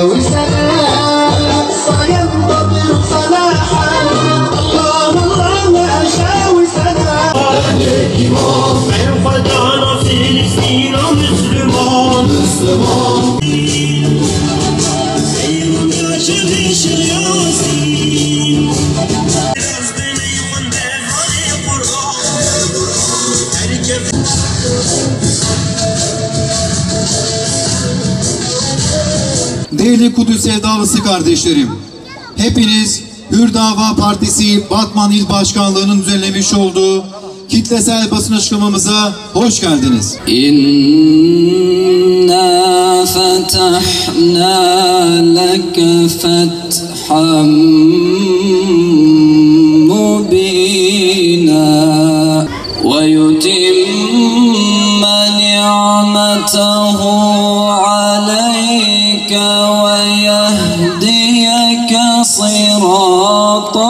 وسلام سينتظر صلاحا الله الله أشاوي سلام عليك إمام انفجر فلسطين مسلمان مسلمان سيدنا شريش الياسين Thank you. Değerli Kudüs sevdalısı kardeşlerim, hepiniz Hür Dava Partisi Batman İl Başkanlığı'nın düzenlemiş olduğu kitlesel basın açıklamamıza hoş geldiniz. İnna fetahna leke fethan يهديك صراطا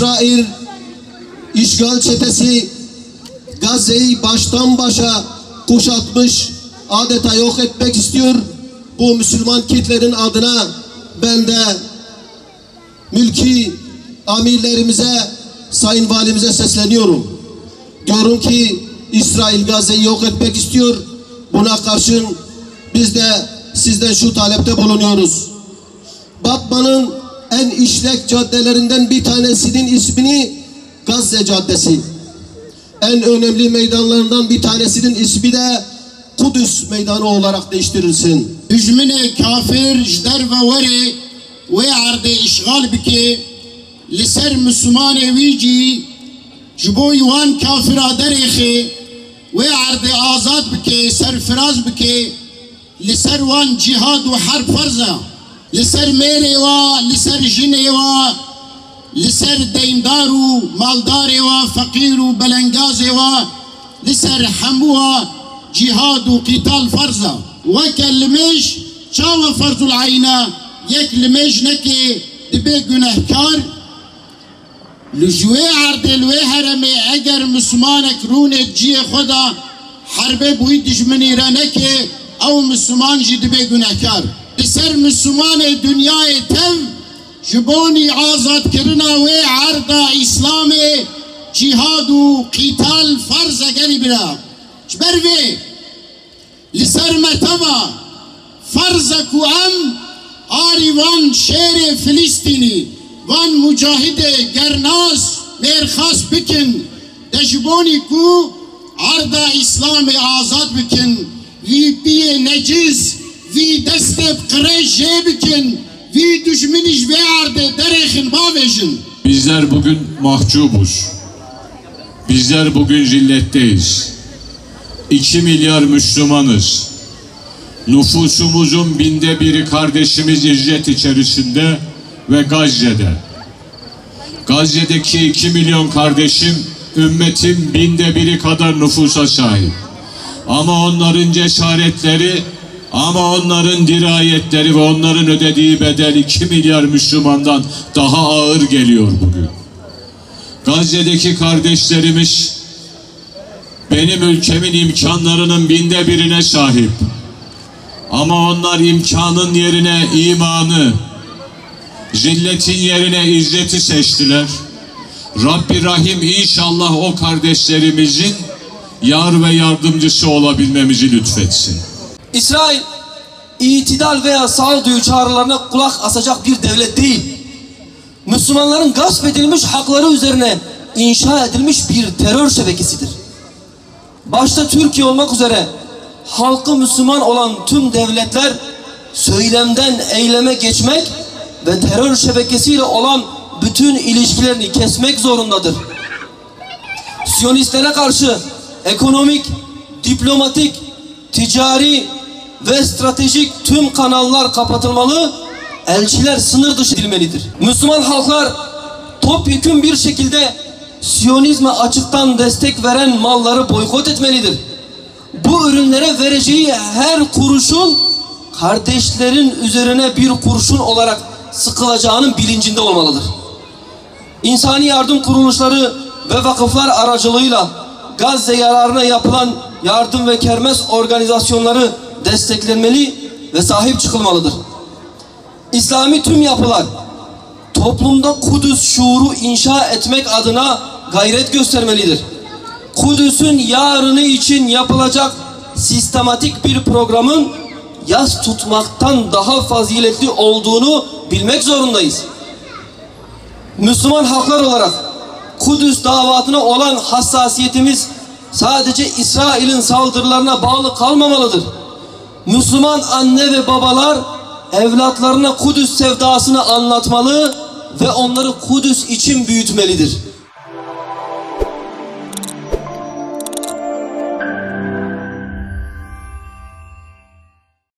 İsrail işgal çetesi Gazze'yi baştan başa kuşatmış, adeta yok etmek istiyor. Bu Müslüman kitlerin adına ben de mülki amirlerimize, sayın valimize sesleniyorum. Diyorum ki İsrail Gazze'yi yok etmek istiyor. Buna karşın biz de sizden şu talepte bulunuyoruz. Batman'ın en işlek caddelerinden bir tanesinin ismini Gazze Caddesi. En önemli meydanlarından bir tanesinin ismi de Kudüs Meydanı olarak değiştirilsin. دجمنه كافر جدر و وره و عرض اشغال بکه لسر مسلمان ویجی جبو یوان کافر درخه و عرض آزاد بکه سرفراز بکه لسر وان جهاد و حرب فرزه لسر میره و لسر جنه و لسر دیندار و مالدار و فقیر و بلنگاز و لسر حمو و جهاد و قتال فرزه وكلمش شاو فرض العينة يكلمش نكي دبي گناهكار لجوه عرض الوه هرمي اگر مسلمانك رون جي خدا حربه بوي دشمني رانكي او مسلمان جي دبي گناهكار لسر مسلمان دنيا تم جبوني آزاد کرنا و عرض اسلام جهاد و قتال فرض اگری برا جبر وی لسر مرتبه فرض کو ام آری وان شیر فلسطینی وان مجاهد گرناس میرخاص بکن دجبونی کو عرض اسلام آزاد بکن وی بی نجیز وی دست قره جه بکن وی دشمنیش به عرض درخن باوشن Bizler bugün mahcubuz. Bizler bugün zilletteyiz. 2 milyar Müslümanız. Nüfusumuzun binde biri kardeşimiz izzet içerisinde ve Gazze'de. Gazze'deki 2 milyon kardeşim ümmetin binde biri kadar nüfusa sahip. Ama onların cesaretleri, ama onların dirayetleri ve onların ödediği bedel 2 milyar Müslümandan daha ağır geliyor bugün. Gazze'deki kardeşlerimiz benim ülkemin imkanlarının binde birine sahip. Ama onlar imkanın yerine imanı, zilletin yerine izzeti seçtiler. Rabbi Rahim inşallah o kardeşlerimizin yar ve yardımcısı olabilmemizi lütfetsin. İsrail itidal veya sağduyu çağrılarına kulak asacak bir devlet değil. Müslümanların gasp edilmiş hakları üzerine inşa edilmiş bir terör şebekesidir. Başta Türkiye olmak üzere halkı Müslüman olan tüm devletler söylemden eyleme geçmek ve terör şebekesiyle olan bütün ilişkilerini kesmek zorundadır. Siyonistlere karşı ekonomik, diplomatik, ticari ve stratejik tüm kanallar kapatılmalı, elçiler sınır dışı edilmelidir. Müslüman halklar topyekun bir şekilde Siyonizme açıktan destek veren malları boykot etmelidir. Bu ürünlere vereceği her kuruşun kardeşlerin üzerine bir kurşun olarak sıkılacağının bilincinde olmalıdır. İnsani yardım kuruluşları ve vakıflar aracılığıyla Gazze yararına yapılan yardım ve kermes organizasyonları desteklenmeli ve sahip çıkılmalıdır. İslami tüm yapılar toplumda Kudüs şuuru inşa etmek adına gayret göstermelidir. Kudüs'ün yarını için yapılacak sistematik bir programın yas tutmaktan daha faziletli olduğunu bilmek zorundayız. Müslüman halklar olarak Kudüs davatına olan hassasiyetimiz sadece İsrail'in saldırılarına bağlı kalmamalıdır. Müslüman anne ve babalar evlatlarına Kudüs sevdasını anlatmalı ve onları Kudüs için büyütmelidir.